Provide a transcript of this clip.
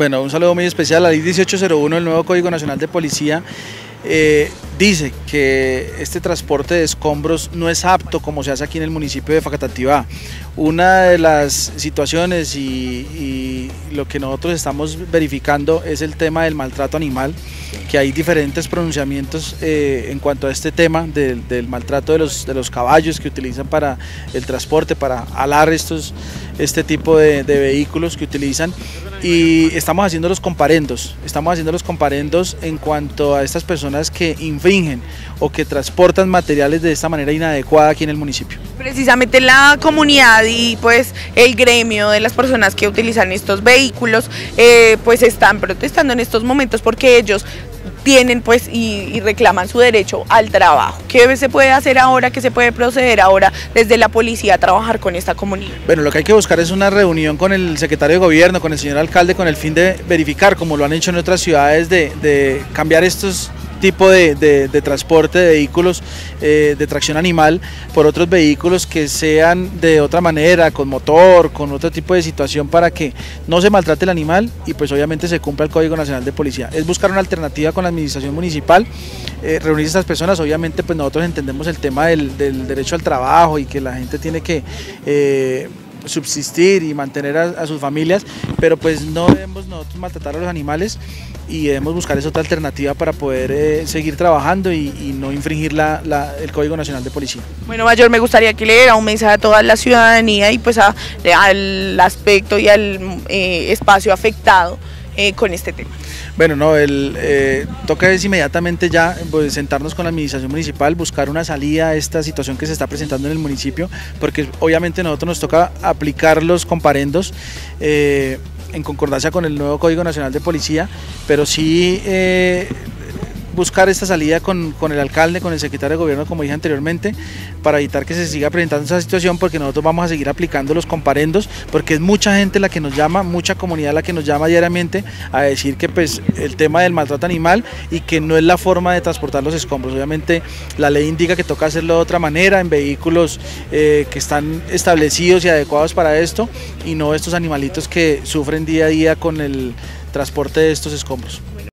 Bueno, un saludo muy especial. La ley 1801 del nuevo Código Nacional de Policía eh, dice que este transporte de escombros no es apto como se hace aquí en el municipio de Facatativá. Una de las situaciones y, lo que nosotros estamos verificando es el tema del maltrato animal, que hay diferentes pronunciamientos eh, en cuanto a este tema del, maltrato de los, de los, caballos que utilizan para el transporte, para alar estos, este tipo de, vehículos que utilizan y estamos haciendo los comparendos, estamos haciendo los comparendos en cuanto a estas personas que infringen o que transportan materiales de esta manera inadecuada aquí en el municipio. Precisamente la comunidad y pues el gremio de las personas que utilizan estos vehículos eh, pues están protestando en estos momentos porque ellos tienen pues y, reclaman su derecho al trabajo. ¿Qué se puede hacer ahora? ¿Qué se puede proceder ahora desde la policía a trabajar con esta comunidad? Bueno, lo que hay que buscar es una reunión con el secretario de gobierno, con el señor alcalde, con el fin de verificar, como lo han hecho en otras ciudades, de, de cambiar estos tipo de, transporte de vehículos eh, de tracción animal por otros vehículos que sean de otra manera, con motor, con otro tipo de situación para que no se maltrate el animal y pues obviamente se cumpla el Código Nacional de Policía. Es buscar una alternativa con la administración municipal, eh, reunir a estas personas, obviamente pues nosotros entendemos el tema del, derecho al trabajo y que la gente tiene que... Eh, subsistir y mantener a, sus familias, pero pues no debemos nosotros maltratar a los animales y debemos buscar esa otra alternativa para poder eh, seguir trabajando y, no infringir la, el Código Nacional de Policía. Bueno, Mayor, me gustaría que le diera un mensaje a toda la ciudadanía y pues al aspecto y al eh, espacio afectado eh, con este tema. Bueno, no, el, eh, toca es inmediatamente ya pues, sentarnos con la administración municipal, buscar una salida a esta situación que se está presentando en el municipio, porque obviamente nosotros nos toca aplicar los comparendos eh, en concordancia con el nuevo Código Nacional de Policía, pero sí buscar esta salida con, el alcalde, con el secretario de gobierno, como dije anteriormente, para evitar que se siga presentando esa situación, porque nosotros vamos a seguir aplicando los comparendos, porque es mucha gente la que nos llama, mucha comunidad la que nos llama diariamente a decir que pues el tema del maltrato animal y que no es la forma de transportar los escombros. Obviamente la ley indica que toca hacerlo de otra manera, en vehículos eh, que están establecidos y adecuados para esto, y no estos animalitos que sufren día a día con el transporte de estos escombros.